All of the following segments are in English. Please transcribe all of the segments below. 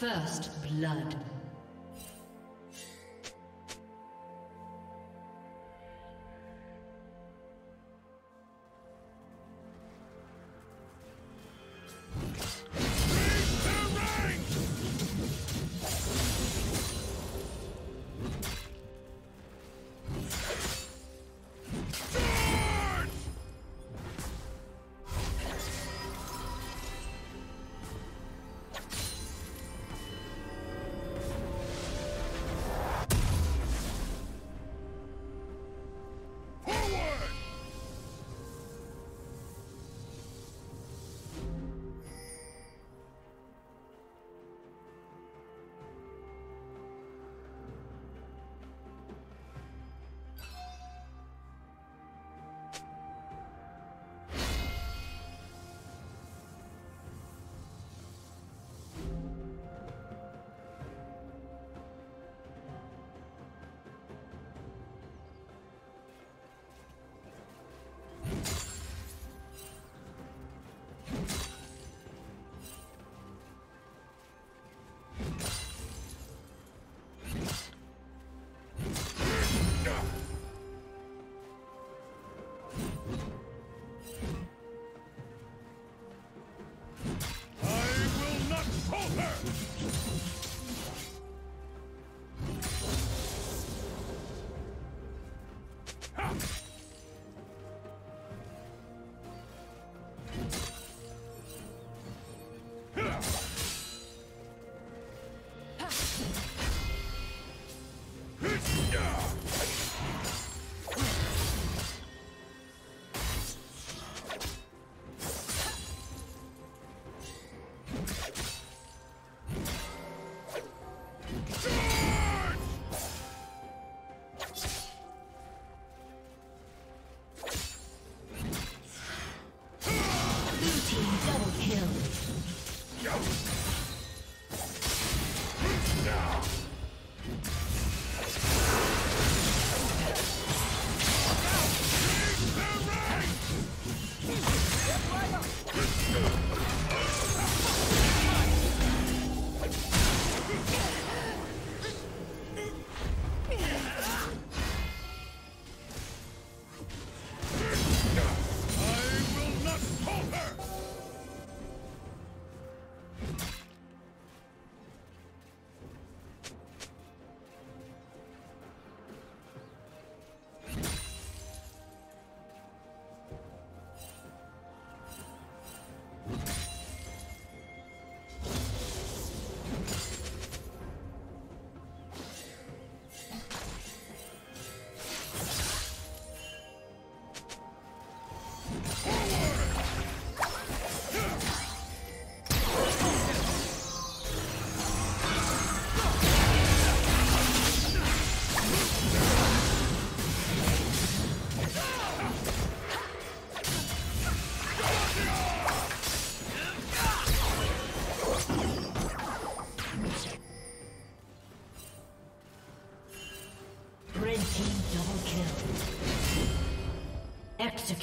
First blood.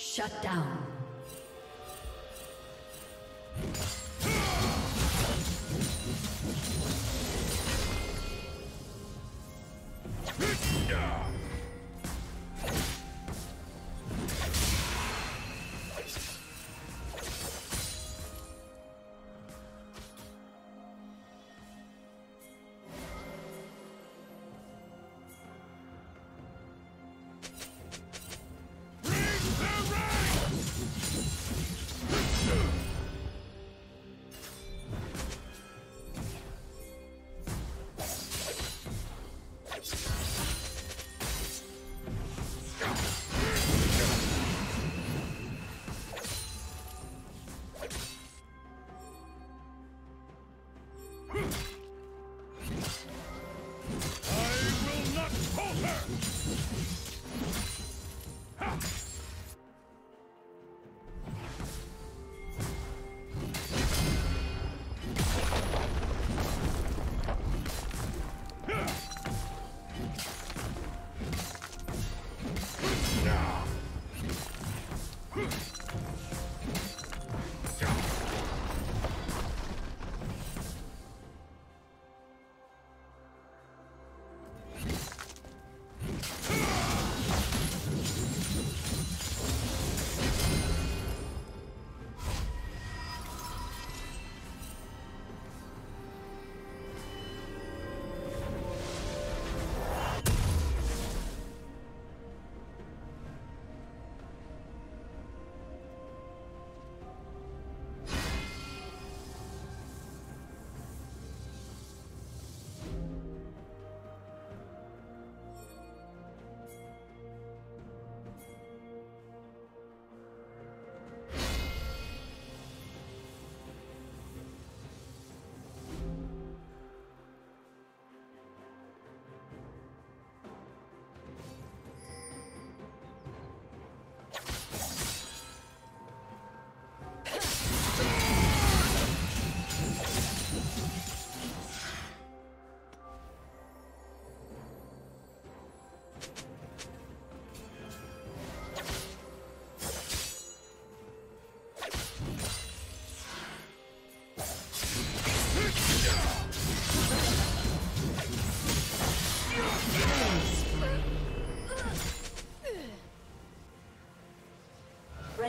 Shut down.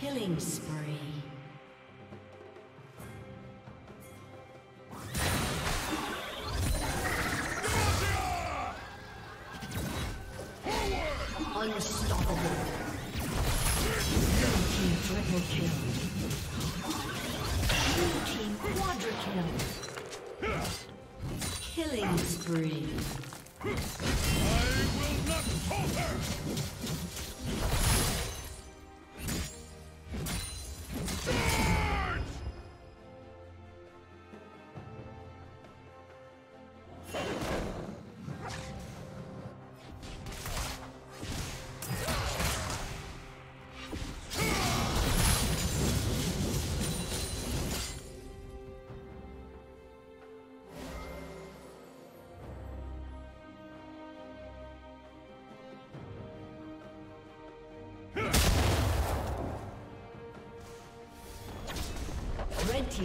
Killing spree.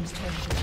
Team's turret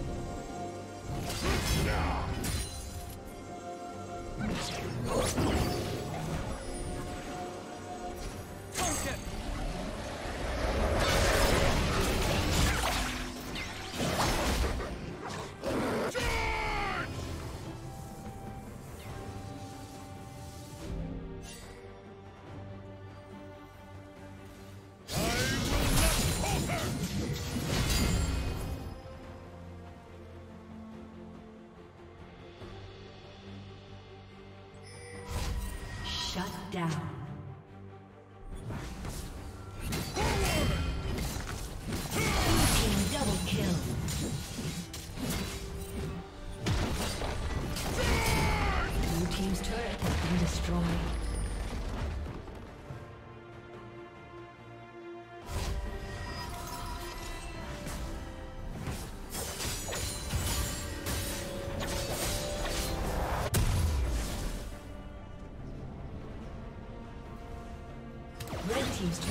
team's turn.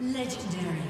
Legendary.